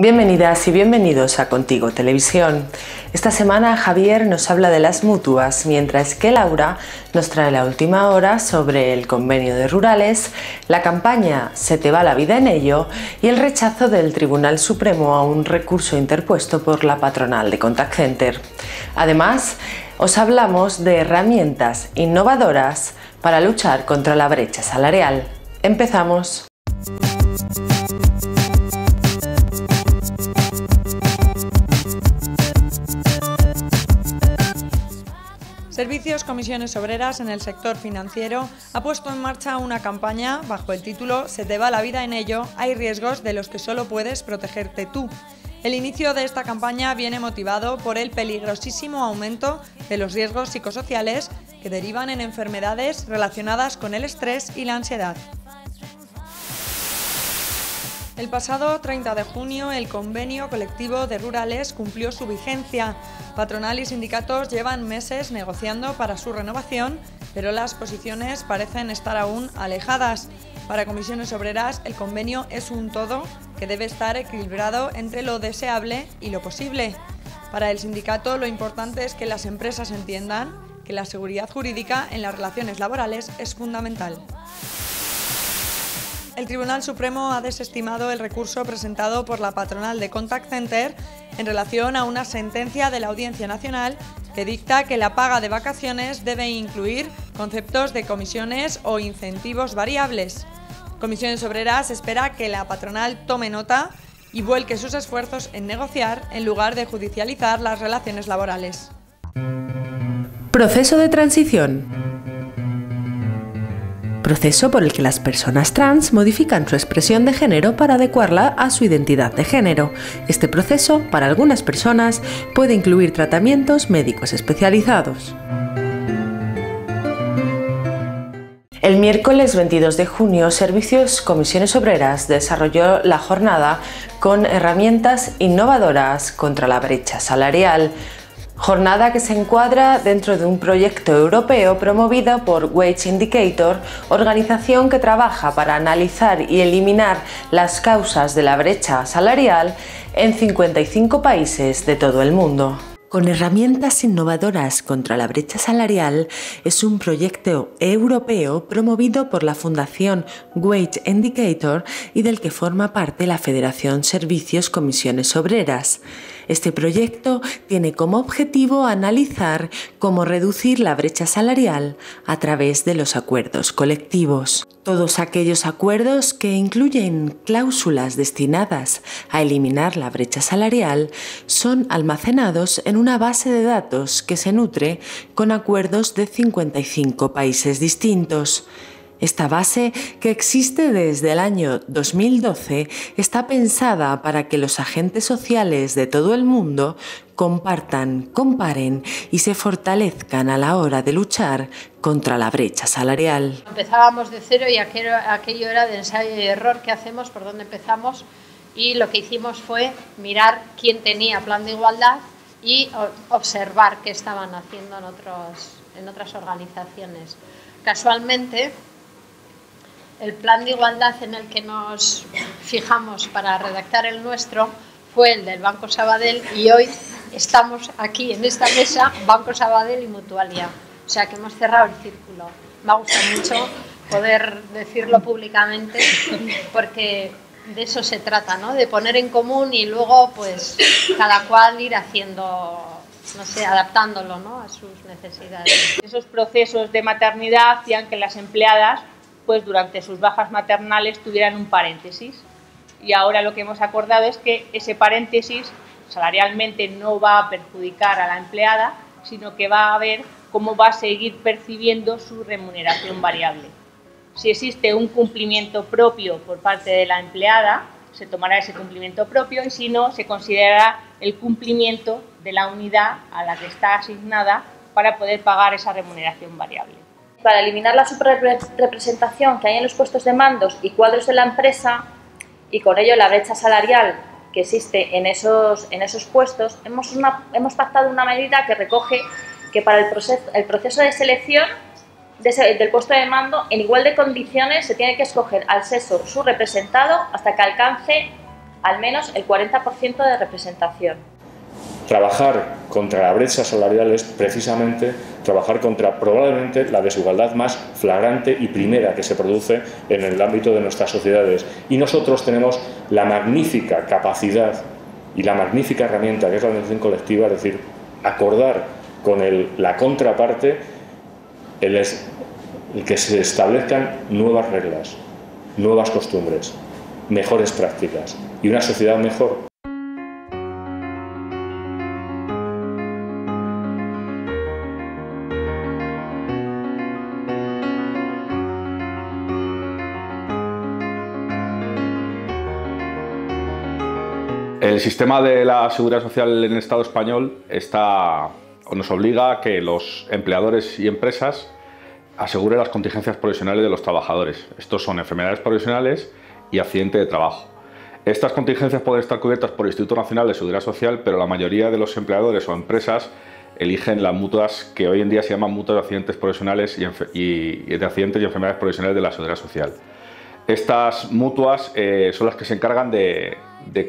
Bienvenidas y bienvenidos a Contigo Televisión. Esta semana Javier nos habla de las mutuas, mientras que Laura nos trae la última hora sobre el convenio de rurales, la campaña Se te va la vida en ello y el rechazo del Tribunal Supremo a un recurso interpuesto por la patronal de Contact Center. Además, os hablamos de herramientas innovadoras para luchar contra la brecha salarial. Empezamos. Servicios Comisiones Obreras en el sector financiero ha puesto en marcha una campaña bajo el título Se te va la vida en ello, hay riesgos de los que solo puedes protegerte tú. El inicio de esta campaña viene motivado por el peligrosísimo aumento de los riesgos psicosociales que derivan en enfermedades relacionadas con el estrés y la ansiedad. El pasado 30 de junio el convenio colectivo de rurales cumplió su vigencia. Patronal y sindicatos llevan meses negociando para su renovación, pero las posiciones parecen estar aún alejadas. Para comisiones obreras el convenio es un todo que debe estar equilibrado entre lo deseable y lo posible. Para el sindicato lo importante es que las empresas entiendan que la seguridad jurídica en las relaciones laborales es fundamental. El Tribunal Supremo ha desestimado el recurso presentado por la patronal de Contact Center en relación a una sentencia de la Audiencia Nacional que dicta que la paga de vacaciones debe incluir conceptos de comisiones o incentivos variables. Comisiones Obreras espera que la patronal tome nota y vuelque sus esfuerzos en negociar en lugar de judicializar las relaciones laborales. Proceso de transición proceso por el que las personas trans modifican su expresión de género para adecuarla a su identidad de género. Este proceso, para algunas personas, puede incluir tratamientos médicos especializados. El miércoles 22 de junio, Servicios Comisiones Obreras desarrolló la jornada con herramientas innovadoras contra la brecha salarial jornada que se encuadra dentro de un proyecto europeo promovido por Wage Indicator, organización que trabaja para analizar y eliminar las causas de la brecha salarial en 55 países de todo el mundo. Con herramientas innovadoras contra la brecha salarial es un proyecto europeo promovido por la Fundación Wage Indicator y del que forma parte la Federación Servicios Comisiones Obreras. Este proyecto tiene como objetivo analizar cómo reducir la brecha salarial a través de los acuerdos colectivos. Todos aquellos acuerdos que incluyen cláusulas destinadas a eliminar la brecha salarial son almacenados en una base de datos que se nutre con acuerdos de 55 países distintos. Esta base, que existe desde el año 2012, está pensada para que los agentes sociales de todo el mundo compartan, comparen y se fortalezcan a la hora de luchar contra la brecha salarial. Empezábamos de cero y aquello, aquello era de ensayo y error que hacemos, por dónde empezamos, y lo que hicimos fue mirar quién tenía plan de igualdad y observar qué estaban haciendo en, otros, en otras organizaciones. Casualmente, el plan de igualdad en el que nos fijamos para redactar el nuestro fue el del Banco Sabadell y hoy estamos aquí en esta mesa, Banco Sabadell y Mutualia. O sea que hemos cerrado el círculo. Me ha gustado mucho poder decirlo públicamente porque de eso se trata, ¿no? De poner en común y luego pues cada cual ir haciendo no sé, adaptándolo ¿no? a sus necesidades. Esos procesos de maternidad hacían que las empleadas pues durante sus bajas maternales tuvieran un paréntesis. Y ahora lo que hemos acordado es que ese paréntesis salarialmente no va a perjudicar a la empleada, sino que va a ver cómo va a seguir percibiendo su remuneración variable. Si existe un cumplimiento propio por parte de la empleada, se tomará ese cumplimiento propio y si no, se considerará el cumplimiento de la unidad a la que está asignada para poder pagar esa remuneración variable para eliminar la superrepresentación que hay en los puestos de mandos y cuadros de la empresa y con ello la brecha salarial que existe en esos, en esos puestos, hemos, hemos pactado una medida que recoge que para el proceso, el proceso de selección del puesto de mando, en igual de condiciones, se tiene que escoger al sexo su representado hasta que alcance al menos el 40% de representación. Trabajar contra la brecha salarial es precisamente trabajar contra probablemente la desigualdad más flagrante y primera que se produce en el ámbito de nuestras sociedades. Y nosotros tenemos la magnífica capacidad y la magnífica herramienta que es la negociación colectiva, es decir, acordar con la contraparte el que se establezcan nuevas reglas, nuevas costumbres, mejores prácticas y una sociedad mejor. El sistema de la seguridad social en el Estado español está, nos obliga a que los empleadores y empresas aseguren las contingencias profesionales de los trabajadores. Estos son enfermedades profesionales y accidente de trabajo. Estas contingencias pueden estar cubiertas por el Instituto Nacional de Seguridad Social, pero la mayoría de los empleadores o empresas eligen las mutuas que hoy en día se llaman mutuas de accidentes profesionales y, de accidentes y enfermedades profesionales de la Seguridad Social. Estas mutuas eh, son las que se encargan de,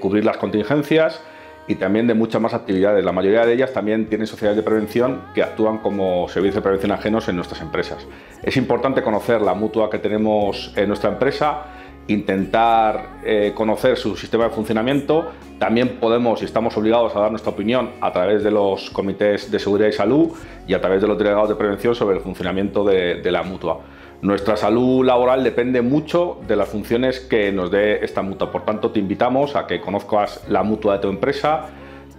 cubrir las contingencias y también de muchas más actividades. La mayoría de ellas también tienen sociedades de prevención que actúan como servicios de prevención ajenos en nuestras empresas. Es importante conocer la mutua que tenemos en nuestra empresa, intentar eh, conocer su sistema de funcionamiento. También podemos y estamos obligados a dar nuestra opinión a través de los comités de seguridad y salud y a través de los delegados de prevención sobre el funcionamiento de la mutua. Nuestra salud laboral depende mucho de las funciones que nos dé esta mutua. Por tanto, te invitamos a que conozcas la mutua de tu empresa,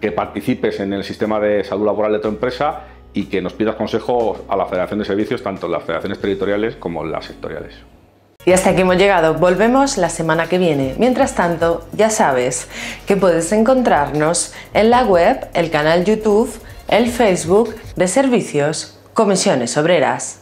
que participes en el sistema de salud laboral de tu empresa y que nos pidas consejos a la Federación de Servicios, tanto en las federaciones territoriales como en las sectoriales. Y hasta aquí hemos llegado. Volvemos la semana que viene. Mientras tanto, ya sabes que puedes encontrarnos en la web, el canal YouTube, el Facebook de Servicios Comisiones Obreras.